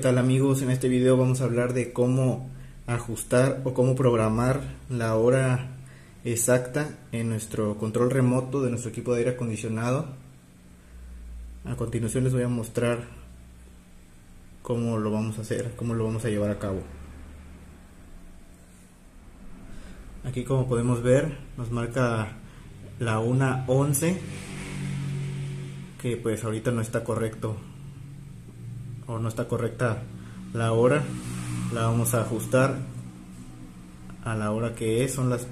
tal amigos? En este video vamos a hablar de cómo ajustar o cómo programar la hora exacta en nuestro control remoto de nuestro equipo de aire acondicionado. A continuación les voy a mostrar cómo lo vamos a hacer, cómo lo vamos a llevar a cabo. Aquí como podemos ver nos marca la 1.11 que pues ahorita no está correcto o no está correcta la hora la vamos a ajustar a la hora que es son las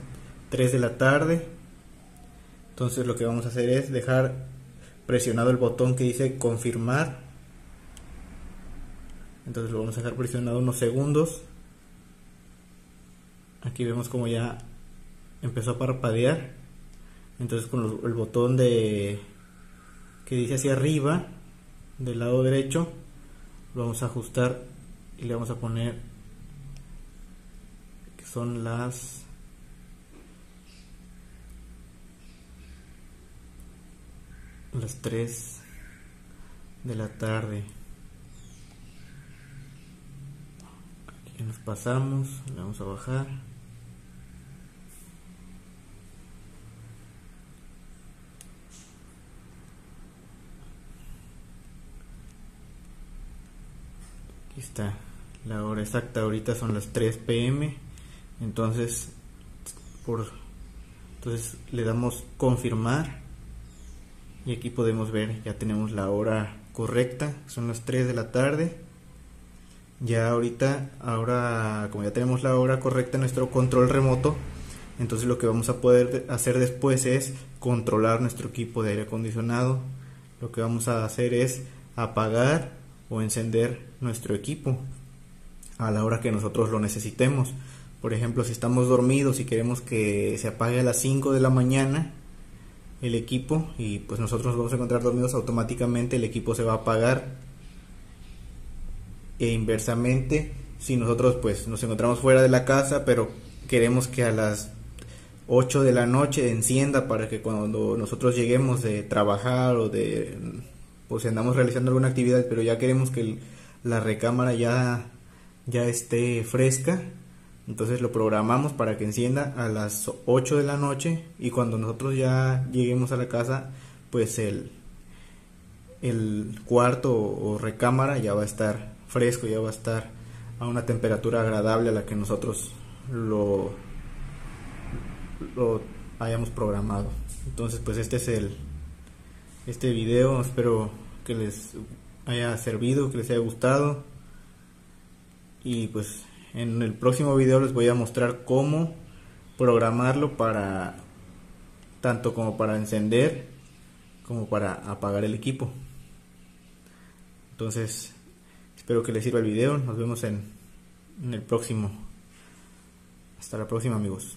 3 de la tarde. Entonces lo que vamos a hacer es dejar presionado el botón que dice confirmar. Entonces lo vamos a dejar presionado unos segundos. Aquí vemos como ya empezó a parpadear. Entonces con el botón de que dice hacia arriba del lado derecho lo vamos a ajustar y le vamos a poner que son las las 3 de la tarde. Aquí nos pasamos le vamos a bajar Aquí está la hora exacta, ahorita son las 3 pm. Entonces, por entonces le damos confirmar y aquí podemos ver, ya tenemos la hora correcta, son las 3 de la tarde. Ya ahorita, ahora como ya tenemos la hora correcta en nuestro control remoto, entonces lo que vamos a poder hacer después es controlar nuestro equipo de aire acondicionado. Lo que vamos a hacer es apagar o encender nuestro equipo a la hora que nosotros lo necesitemos. Por ejemplo, si estamos dormidos y queremos que se apague a las 5 de la mañana el equipo y pues nosotros nos vamos a encontrar dormidos automáticamente el equipo se va a apagar e inversamente si nosotros pues nos encontramos fuera de la casa pero queremos que a las 8 de la noche encienda para que cuando nosotros lleguemos de trabajar o de o si andamos realizando alguna actividad, pero ya queremos que la recámara ya, ya esté fresca, entonces lo programamos para que encienda a las 8 de la noche y cuando nosotros ya lleguemos a la casa, pues el, el cuarto o recámara ya va a estar fresco, ya va a estar a una temperatura agradable a la que nosotros lo, lo hayamos programado. Entonces, pues este es el este video, espero que les haya servido, que les haya gustado. Y pues en el próximo video les voy a mostrar cómo programarlo para tanto como para encender como para apagar el equipo. Entonces, espero que les sirva el video. Nos vemos en, en el próximo. Hasta la próxima amigos.